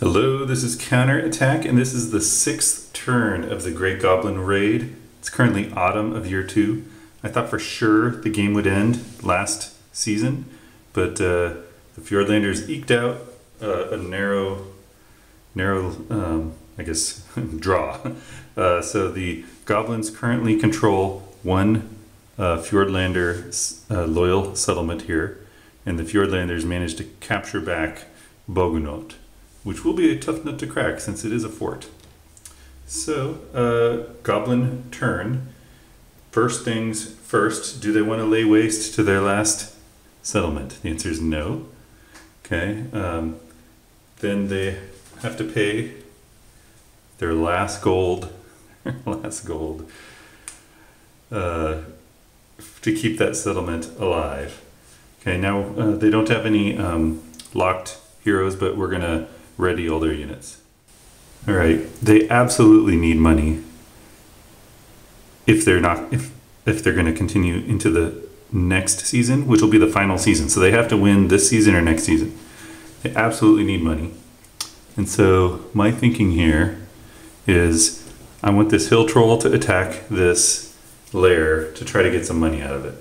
Hello, this is Counter Attack, and this is the sixth turn of the Great Goblin Raid. It's currently autumn of year two. I thought for sure the game would end last season, but uh, the Fjordlanders eked out uh, a narrow, narrow, um, I guess, draw. Uh, so the goblins currently control one uh, Fjordlander uh, loyal settlement here, and the Fjordlanders managed to capture back Bogunot which will be a tough nut to crack since it is a fort. So, uh, Goblin turn. First things first, do they want to lay waste to their last settlement? The answer is no. Okay, um, then they have to pay their last gold, last gold, uh, to keep that settlement alive. Okay, now uh, they don't have any um, locked heroes, but we're gonna ready all their units. All right, they absolutely need money if they're not if if they're going to continue into the next season, which will be the final season. So they have to win this season or next season. They absolutely need money. And so my thinking here is I want this hill troll to attack this lair to try to get some money out of it.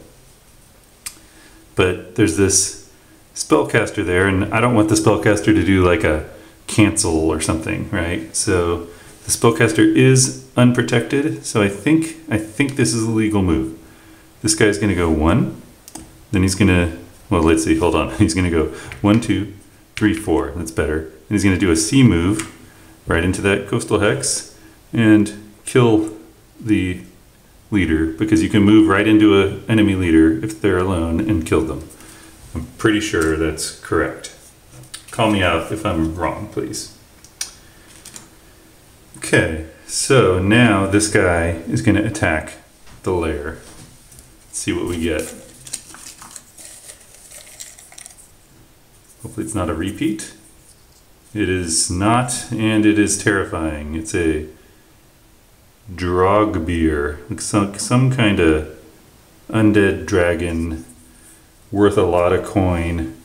But there's this spellcaster there, and I don't want the spellcaster to do like a cancel or something, right? So the spellcaster is unprotected, so I think I think this is a legal move. This guy's to go one, then he's to well, let's see, hold on. He's to go one, two, three, four. That's better. And he's to do a C move right into that coastal hex and kill the leader because you can move right into an enemy leader if they're alone and kill them. I'm pretty sure that's correct. Call me out if I'm wrong, please. Okay, so now this guy is going to attack the lair. Let's see what we get. Hopefully it's not a repeat. It is not, and it is terrifying. It's a Drogbeer. Looks like some kind of undead dragon worth a lot of coin.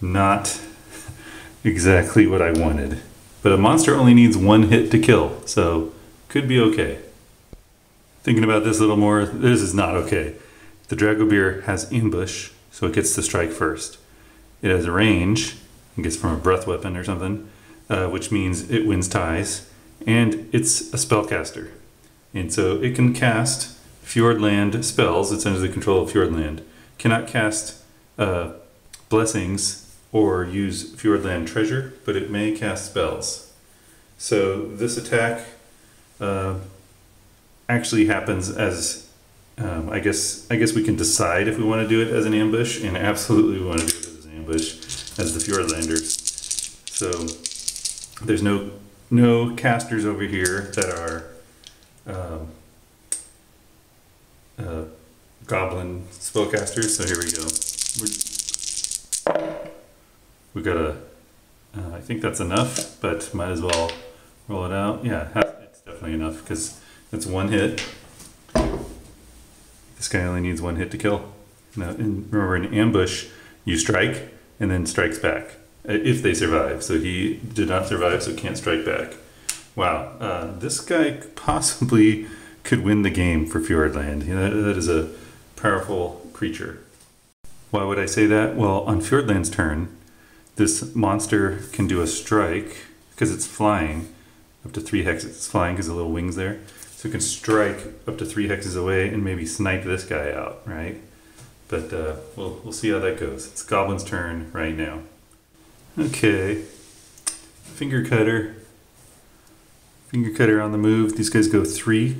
Not exactly what I wanted. But a monster only needs one hit to kill, so could be okay. Thinking about this a little more, this is not okay. The Dragobeer has ambush, so it gets to strike first. It has a range, I guess from a breath weapon or something, uh, which means it wins ties, and it's a spellcaster. And so it can cast Fjordland spells, it's under the control of Fjordland. Cannot cast uh, blessings or use Fjordland Treasure, but it may cast spells. So this attack uh, actually happens as um, I guess I guess we can decide if we want to do it as an ambush, and absolutely we want to do it as an ambush as the Fjordlanders. So there's no no casters over here that are um, uh, goblin spellcasters. So here we go. We're, we got a, uh, I think that's enough, but might as well roll it out. Yeah, it's definitely enough because it's one hit. This guy only needs one hit to kill. Now, in, remember, in ambush, you strike and then strikes back uh, if they survive. So he did not survive, so can't strike back. Wow, uh, this guy possibly could win the game for Fjordland. You know, that is a powerful creature. Why would I say that? Well, on Fjordland's turn, this monster can do a strike because it's flying up to three hexes. It's flying because the little wings there. So it can strike up to three hexes away and maybe snipe this guy out, right? But uh, we'll, we'll see how that goes. It's Goblin's turn right now. Okay. Finger cutter. Finger cutter on the move. These guys go three,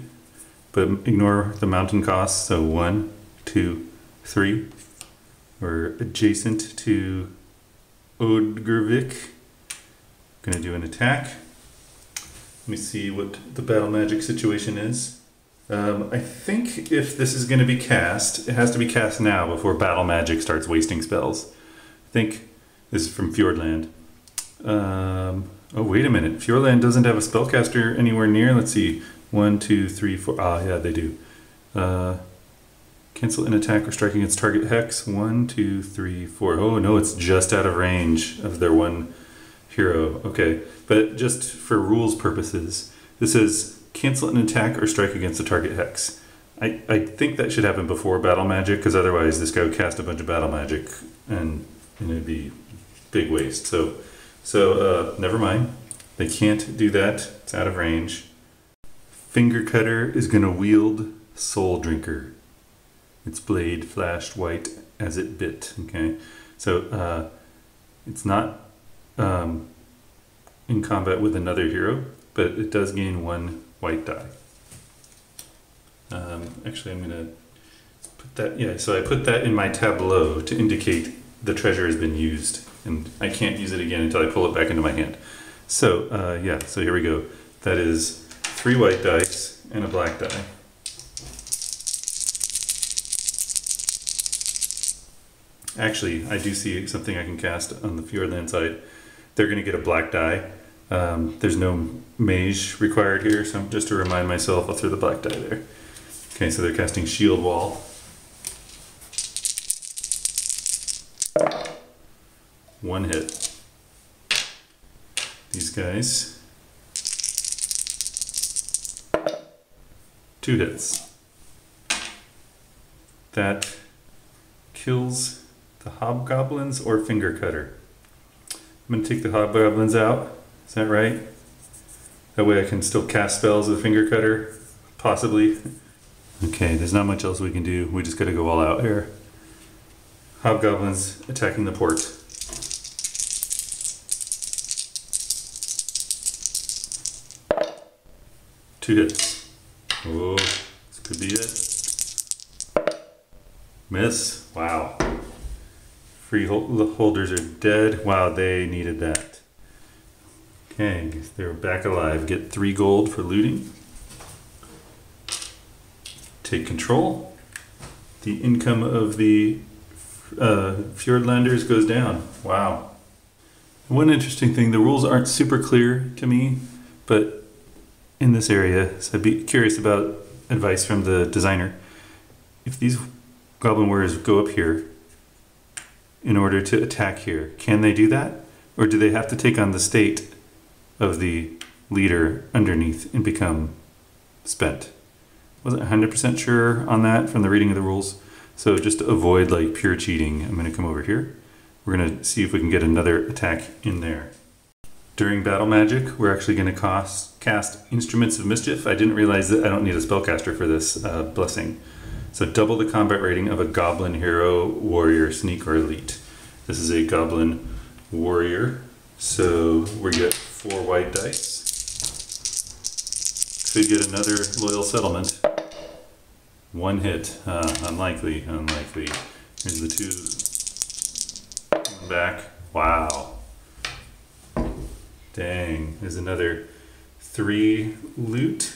but ignore the mountain costs. So one, two, three. We're adjacent to Odgervik. Gonna do an attack. Let me see what the battle magic situation is. Um, I think if this is to be cast, it has to be cast now before battle magic starts wasting spells. I think this is from Fjordland. Um, oh, wait a minute. Fjordland doesn't have a spellcaster anywhere near. Let's see. One, two, three, four. Ah, yeah, they do. Uh, Cancel an attack or strike against target hex. One, two, three, four. Oh no, it's just out of range of their one hero. Okay, but just for rules purposes, this is cancel an attack or strike against the target hex. I, I think that should happen before battle magic because otherwise this guy would cast a bunch of battle magic and, and it'd be big waste. So so uh, never mind. They can't do that. It's out of range. Finger Cutter is going to wield Soul Drinker. Its blade flashed white as it bit. Okay, so uh, it's not um, in combat with another hero, but it does gain one white die. Um, actually, I'm to put that. Yeah, so I put that in my tableau to indicate the treasure has been used, and I can't use it again until I pull it back into my hand. So uh, yeah, so here we go. That is three white dice and a black die. Actually, I do see something I can cast on the Fjordland side. They're going to get a black die. Um, there's no mage required here, so just to remind myself, I'll throw the black die there. Okay, so they're casting Shield Wall. One hit. These guys. Two hits. That kills the hobgoblins or finger cutter. I'm going to take the hobgoblins out. Is that right? That way I can still cast spells with finger cutter, possibly. Okay, there's not much else we can do. We just got to go all out here. Hobgoblins attacking the port. Two hits. Oh, this could be it. Miss. Wow. Freeholders are dead. Wow, they needed that. Okay, they're back alive. Get three gold for looting. Take control. The income of the uh, Fjordlanders goes down. Wow. One interesting thing, the rules aren't super clear to me, but in this area, so I'd be curious about advice from the designer. If these goblin warriors go up here, in order to attack here. Can they do that? Or do they have to take on the state of the leader underneath and become spent? Wasn't 100% sure on that from the reading of the rules. So just to avoid like pure cheating, I'm going to come over here. We're going to see if we can get another attack in there. During battle magic, we're actually going to cast Instruments of Mischief. I didn't realize that I don't need a spellcaster for this uh, blessing. So double the combat rating of a goblin hero, warrior, sneak, or elite. This is a goblin warrior. So we get four white dice. Could get another loyal settlement. One hit. Uh, unlikely, unlikely. Here's the two. Coming back. Wow. Dang. There's another three loot.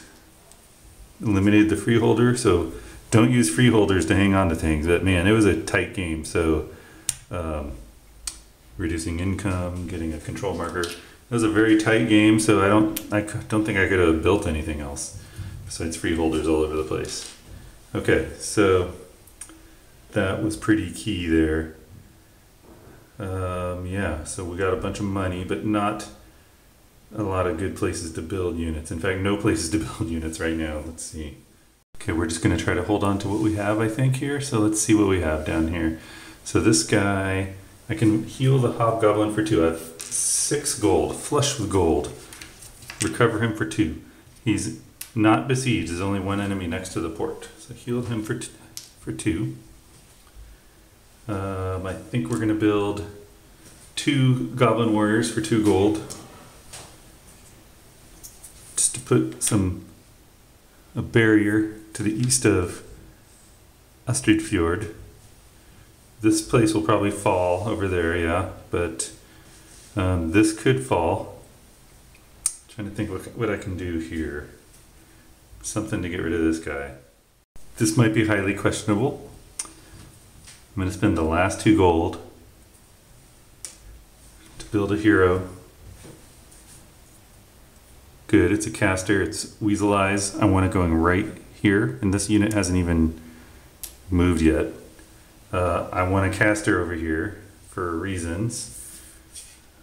Eliminated the freeholder, so don't use freeholders to hang on to things. But man, it was a tight game. So um, reducing income, getting a control marker. It was a very tight game. So I don't, I don't think I could have built anything else besides freeholders all over the place. Okay, so that was pretty key there. Um, yeah, so we got a bunch of money, but not a lot of good places to build units. In fact, no places to build units right now. Let's see. Okay, we're just going to try to hold on to what we have, I think, here. So let's see what we have down here. So this guy, I can heal the Hobgoblin for two. I have six gold, flush with gold. Recover him for two. He's not besieged. There's only one enemy next to the port. So heal him for, for two. Um, I think we're going to build two Goblin Warriors for two gold. Just to put some a barrier to the east of Astrid Fjord. This place will probably fall over there, yeah, but um, this could fall. I'm trying to think what, what I can do here. Something to get rid of this guy. This might be highly questionable. I'm going to spend the last two gold to build a hero. Good, it's a caster, it's Weasel Eyes. I want it going right here, and this unit hasn't even moved yet. Uh, I want a caster over here for reasons.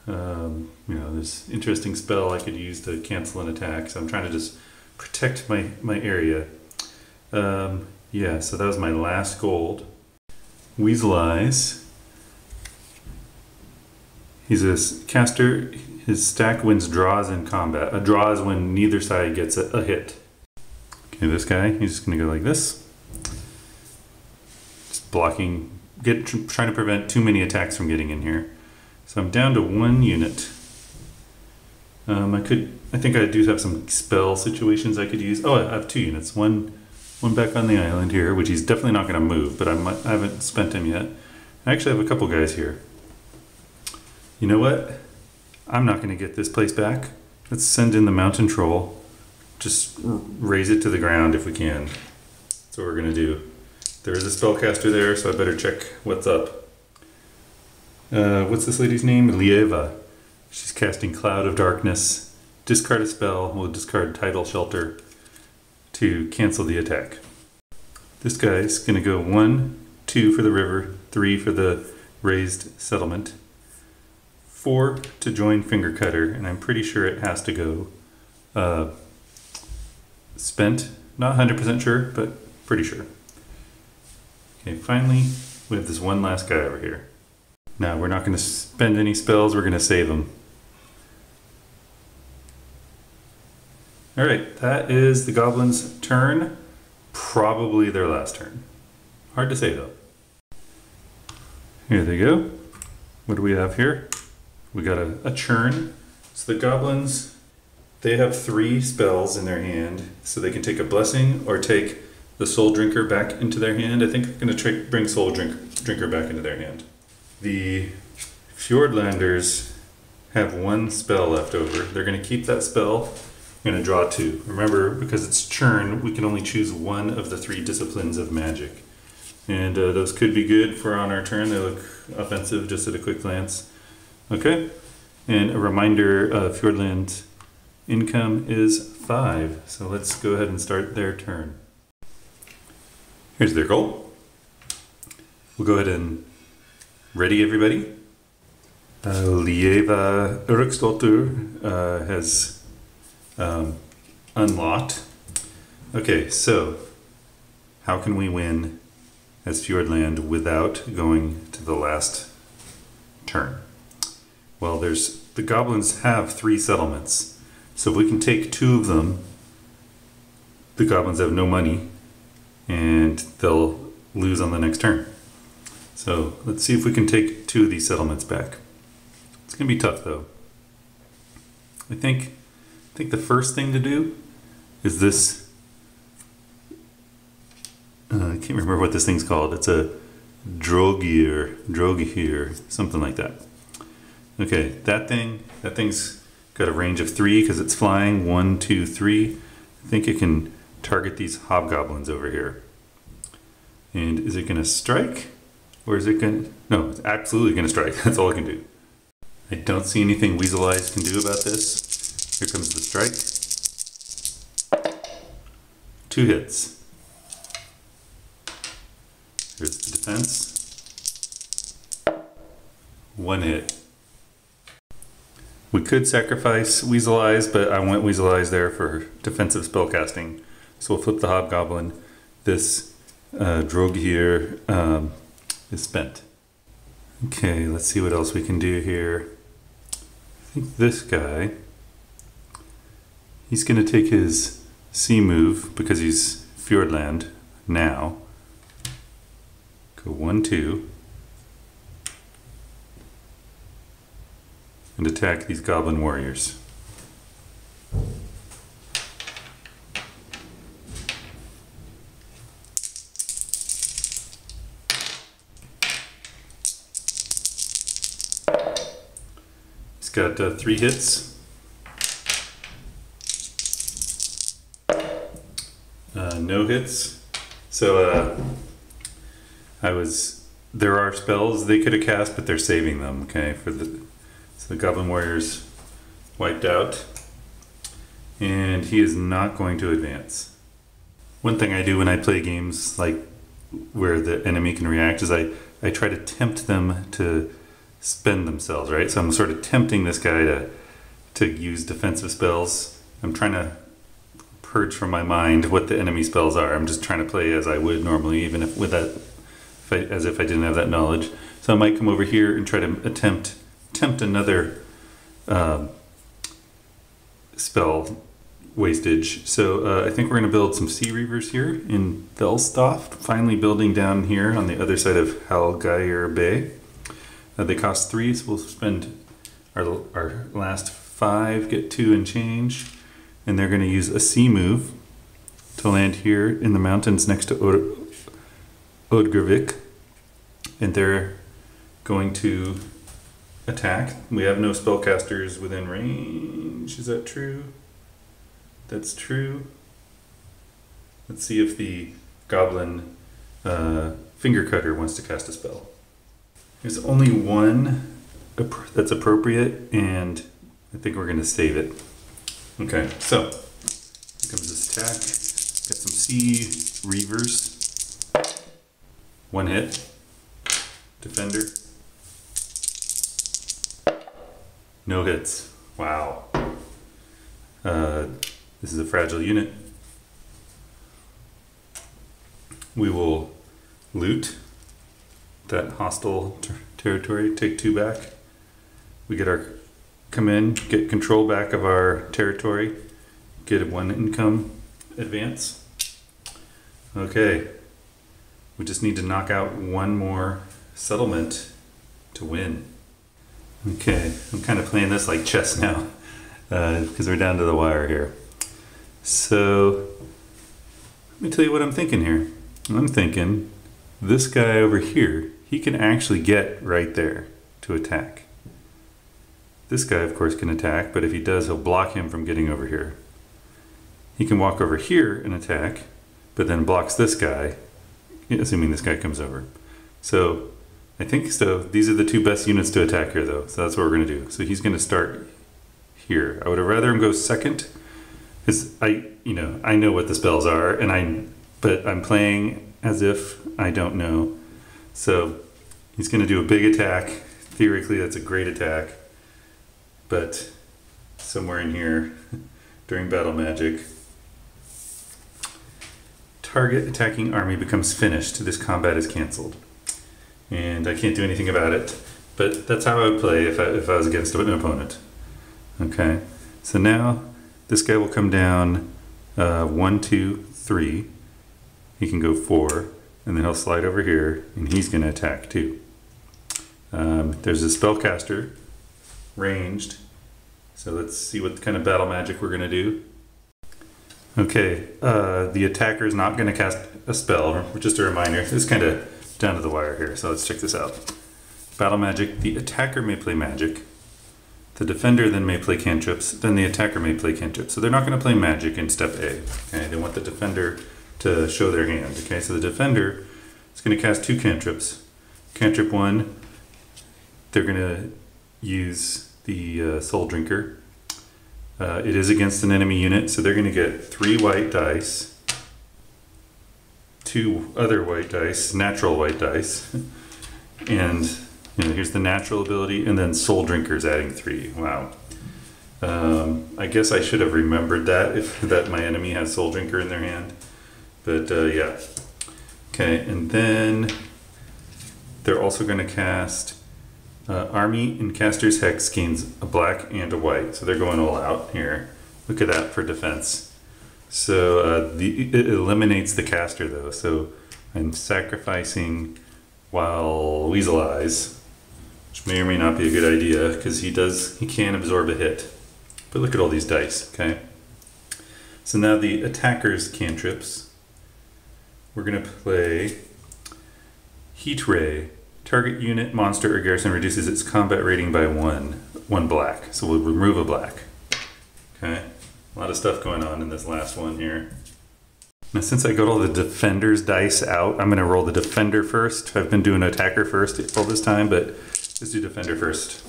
Um, you know, there's interesting spell I could use to cancel an attack. So I'm trying to just protect my, my area. Um, yeah, so that was my last gold. Weasel Eyes. He's a caster. His stack wins draws in combat. A draw is when neither side gets a, a hit. This guy, he's just going to go like this. Just blocking, get trying to prevent too many attacks from getting in here. So I'm down to one unit. Um, I could, I think I do have some spell situations I could use. Oh, I have two units. One, one back on the island here, which he's definitely not going to move, but I, might, I haven't spent him yet. I actually have a couple guys here. You know what? I'm not going to get this place back. Let's send in the mountain troll. Just raze it to the ground if we can. That's what we're going to do. There is a spellcaster there, so I better check what's up. Uh, what's this lady's name? Lieva. She's casting Cloud of Darkness. Discard a spell. We'll discard Tidal Shelter to cancel the attack. This guy's going to go one, two for the river, three for the razed settlement, four to join finger cutter, and I'm pretty sure it has to go uh, spent. Not 100% sure, but pretty sure. Okay, finally, we have this one last guy over here. Now, we're not going to spend any spells, we're going to save them. Alright, that is the goblin's turn. Probably their last turn. Hard to say though. Here they go. What do we have here? We got a, a churn. So the goblins, they have three spells in their hand. So they can take a blessing or take the soul drinker back into their hand. I think they're going to bring soul drink, drinker back into their hand. The Fjordlanders have one spell left over. They're going to keep that spell. I'm going to draw two. Remember, because it's churn, we can only choose one of the three disciplines of magic. And uh, those could be good for on our turn. They look offensive just at a quick glance. Okay, and a reminder uh, Fjordland income is five. So let's go ahead and start their turn. Here's their goal. We'll go ahead and ready everybody. Uh, Lieva Eriksdotter uh, has um, unlocked. Okay, so how can we win as Fjordland without going to the last turn? Well, there's the goblins have three settlements. So if we can take two of them, the goblins have no money and they'll lose on the next turn. So let's see if we can take two of these settlements back. It's going to be tough though. I think I think the first thing to do is this uh, I can't remember what this thing's called. It's a Drogir, Drogir, something like that. Okay, that thing, that thing's got a range of three because it's flying. One, two, three. I think it can target these hobgoblins over here. And is it going to strike? Or is it going to... No, it's absolutely going to strike. That's all it can do. I don't see anything Weasel Eyes can do about this. Here comes the strike. Two hits. Here's the defense. One hit. We could sacrifice Weasel Eyes, but I went Weasel Eyes there for defensive spellcasting. So we'll flip the Hobgoblin. This uh, Drogue here um, is spent. Okay, let's see what else we can do here. I think this guy, he's going to take his sea move because he's Fjordland now. Go one, two. And attack these goblin warriors. He's got uh, three hits. Uh, no hits. So uh, I was. There are spells they could have cast, but they're saving them. Okay, for the so the Goblin Warrior's wiped out. And he is not going to advance. One thing I do when I play games like where the enemy can react is I, I try to tempt them to spend themselves, right? So I'm sort of tempting this guy to to use defensive spells. I'm trying to purge from my mind what the enemy spells are. I'm just trying to play as I would normally, even if with that, if I, as if I didn't have that knowledge. So I might come over here and try to attempt attempt another um, spell wastage. So uh, I think we're going to build some Sea Reavers here in Velstoft, finally building down here on the other side of Halgyr Bay. Uh, they cost three, so we'll spend our, our last five, get two and change. And they're going to use a sea move to land here in the mountains next to Od- Odgrvik. And they're going to attack. We have no spellcasters within range. Is that true? That's true. Let's see if the goblin uh, finger cutter wants to cast a spell. There's only one that's appropriate, and I think we're going to save it. Okay, so here comes this attack. Got some Sea Reavers. One hit. Defender. No hits. Wow. Uh, this is a fragile unit. We will loot that hostile ter territory, take two back. We get our, come in, get control back of our territory, get one income advance. Okay, we just need to knock out one more settlement to win. Okay, I'm kind of playing this like chess now because uh, we're down to the wire here. So let me tell you what I'm thinking here. I'm thinking this guy over here, he can actually get right there to attack. This guy, of course, can attack, but if he does, he'll block him from getting over here. He can walk over here and attack, but then blocks this guy, assuming this guy comes over. So I think so. These are the two best units to attack here, though. So that's what we're going to do. So he's going to start here. I would have rather him go second because I, you know, I know what the spells are, and I, but I'm playing as if I don't know. So he's going to do a big attack. Theoretically, that's a great attack, but somewhere in here during battle magic, target attacking army becomes finished. This combat is canceled, and I can't do anything about it. But that's how I would play if I, if I was against an opponent. Okay, so now this guy will come down uh, one, two, three. He can go four, and then he'll slide over here, and he's going to attack too. Um, there's a spellcaster, ranged. So let's see what kind of battle magic we're going to do. Okay, uh, the attacker is not going to cast a spell. Just a reminder, it's kind of down to the wire here, so let's check this out. Battle magic, the attacker may play magic. The defender then may play cantrips, then the attacker may play cantrips. So they're not going to play magic in step A. Okay, they want the defender to show their hand. Okay, so the defender is going to cast two cantrips. Cantrip one, they're going to use the uh, Soul Drinker. Uh, it is against an enemy unit, so they're going to get three white dice, two other white dice, natural white dice, and you know, here's the natural ability, and then Soul Drinker's adding three. Wow. Um, I guess I should have remembered that if that my enemy has Soul Drinker in their hand. But uh, yeah. Okay, and then they're also going to cast uh, Army and Caster's Hex gains a black and a white. So they're going all out here. Look at that for defense. So uh, the, it eliminates the caster though. So I'm sacrificing while Weasel Eyes which may or may not be a good idea because he does he can absorb a hit. But look at all these dice, okay? So now the attacker's cantrips. We're gonna play Heat Ray. Target unit, monster, or garrison reduces its combat rating by one, one black. So we'll remove a black. Okay, a lot of stuff going on in this last one here. Now since I got all the defender's dice out, I'm gonna roll the defender first. I've been doing attacker first all this time, but Let's do defender first.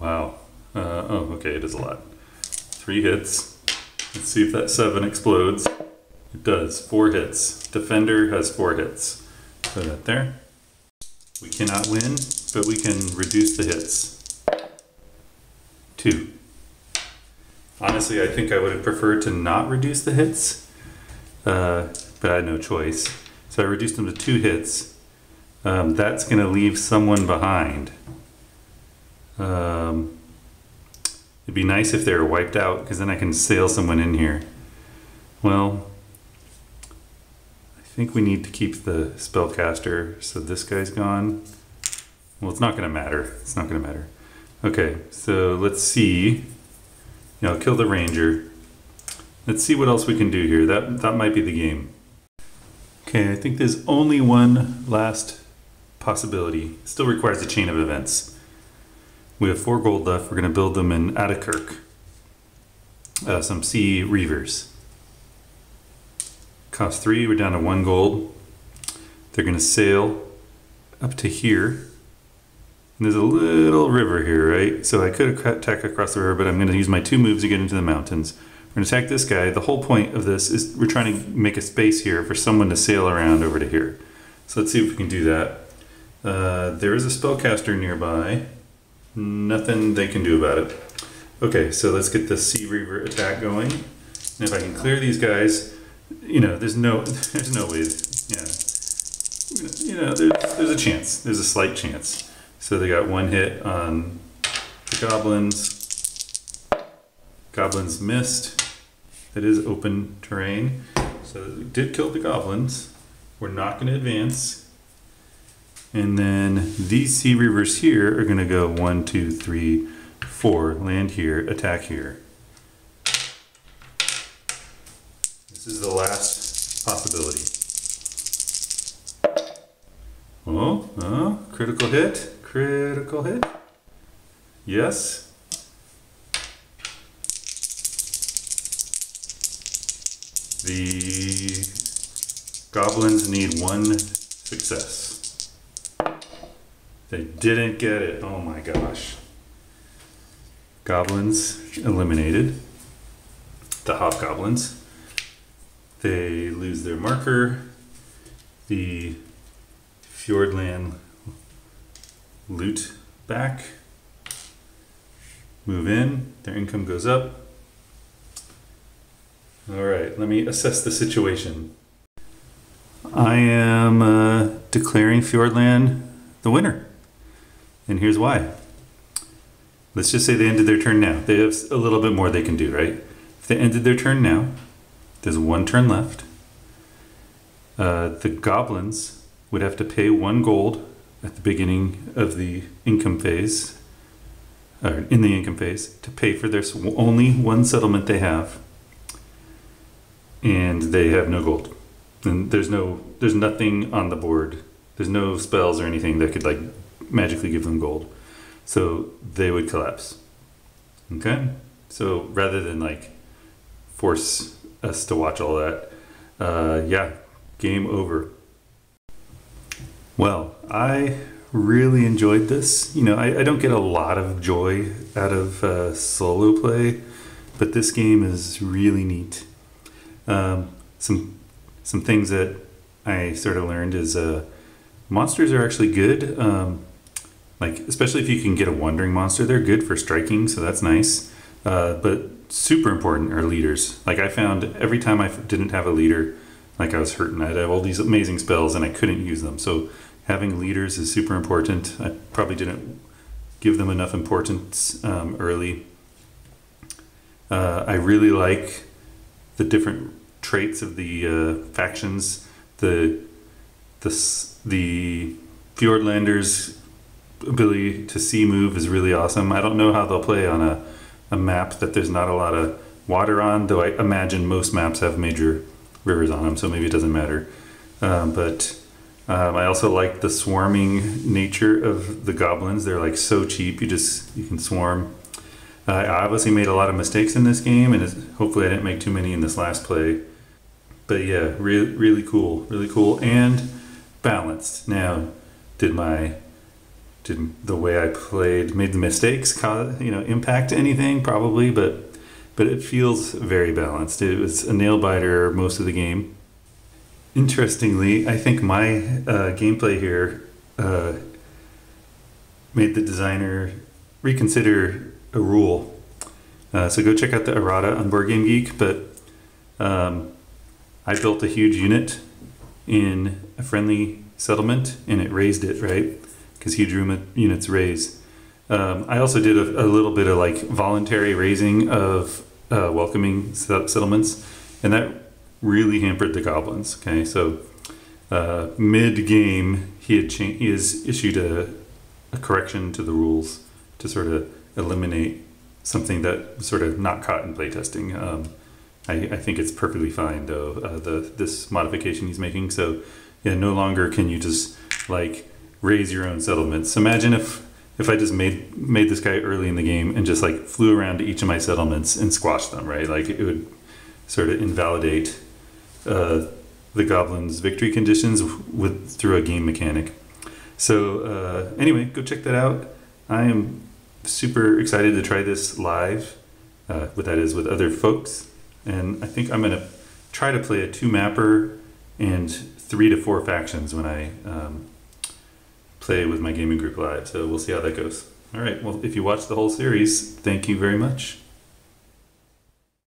Wow. Uh, oh, okay, it is a lot. Three hits. Let's see if that seven explodes. It does, four hits. Defender has four hits. Put that there. We cannot win, but we can reduce the hits. Two. Honestly, I think I would have preferred to not reduce the hits, uh, but I had no choice. So I reduced them to two hits. Um, that's going to leave someone behind. Um, it'd be nice if they were wiped out, because then I can sail someone in here. Well, I think we need to keep the spellcaster, so this guy's gone. Well, it's not going to matter. It's not going to matter. Okay, so let's see. You know, kill the ranger. Let's see what else we can do here. That that might be the game. Okay, I think there's only one last possibility. Still requires a chain of events. We have four gold left. We're going to build them in Attakirk. Uh, some sea reavers. Cost three. We're down to one gold. They're going to sail up to here. And there's a little river here, right? So I could attack across the river, but I'm going to use my two moves to get into the mountains. We're going to attack this guy. The whole point of this is we're trying to make a space here for someone to sail around over to here. So let's see if we can do that. Uh, there is a spellcaster nearby. Nothing they can do about it. Okay, so let's get the Sea Reaver attack going. And if I can clear these guys, you know, there's no, there's no way, yeah. You know, there's, there's a chance. There's a slight chance. So they got one hit on the goblins. Goblins missed. That is open terrain. So did kill the goblins. We're not going to advance. And then these sea reavers here are going to go one, two, three, four, land here, attack here. This is the last possibility. Oh, oh, critical hit. Critical hit. Yes. The goblins need one success. They didn't get it. Oh my gosh. Goblins eliminated. The hobgoblins. They lose their marker. The Fjordland loot back, move in, their income goes up. All right, let me assess the situation. I am uh, declaring Fjordland the winner. And here's why. Let's just say they ended their turn now. They have a little bit more they can do, right? If they ended their turn now, there's one turn left. Uh, the goblins would have to pay one gold at the beginning of the income phase, or in the income phase, to pay for their only one settlement they have, and they have no gold. And there's no, there's nothing on the board. There's no spells or anything that could like magically give them gold. So they would collapse. Okay? So rather than like force us to watch all that, uh, yeah, game over. Well, I really enjoyed this. You know, I, I don't get a lot of joy out of uh, solo play, but this game is really neat. Um, some some things that I sort of learned is uh, monsters are actually good. Um, like especially if you can get a wandering monster, they're good for striking, so that's nice. Uh, but super important are leaders. Like I found every time I didn't have a leader, like I was hurting. I'd have all these amazing spells and I couldn't use them. So having leaders is super important. I probably didn't give them enough importance um, early. Uh, I really like the different traits of the uh, factions. The the the Fjordlanders' ability to sea move is really awesome. I don't know how they'll play on a, a map that there's not a lot of water on, though I imagine most maps have major rivers on them, so maybe it doesn't matter. Um, but um, I also like the swarming nature of the goblins. They're like so cheap. You just you can swarm. Uh, I obviously made a lot of mistakes in this game, and hopefully I didn't make too many in this last play. But yeah, really really cool, really cool, and balanced. Now, did my did the way I played made the mistakes cause you know impact anything? Probably, but but it feels very balanced. It was a nail biter most of the game. Interestingly, I think my uh, gameplay here uh, made the designer reconsider a rule. Uh, so go check out the errata on Board Game Geek. But um, I built a huge unit in a friendly settlement, and it razed it right because huge room units raze. Um, I also did a, a, little bit of like voluntary razing of uh, welcoming settlements, and that really hampered the goblins. Okay, so uh, mid game, he had cha- he has issued a, a correction to the rules to sort of eliminate something that sort of not caught in playtesting. Um, I, I think it's perfectly fine though. Uh, the this modification he's making. So yeah, no longer can you just like raze your own settlements. Imagine if if I just made made this guy early in the game and just like flew around to each of my settlements and squashed them, right? Like it would sort of invalidate uh, the goblin's victory conditions with through a game mechanic. So uh, anyway, go check that out. I am super excited to try this live. Uh, what that is with other folks, and I think I'm gonna try to play a two mapper and three to four factions when I um, play with my gaming group live. So we'll see how that goes. All right. Well, if you watch the whole series, thank you very much.